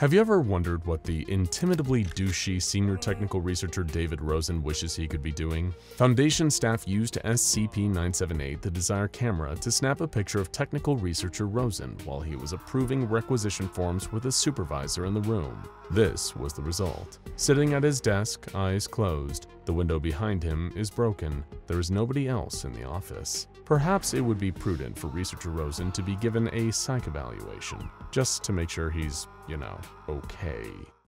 Have you ever wondered what the intimidably douchey senior technical researcher David Rosen wishes he could be doing? Foundation staff used SCP-978, the Desire camera, to snap a picture of technical researcher Rosen while he was approving requisition forms with a supervisor in the room. This was the result. Sitting at his desk, eyes closed, the window behind him is broken. There is nobody else in the office. Perhaps it would be prudent for researcher Rosen to be given a psych evaluation, just to make sure he's, you know, okay.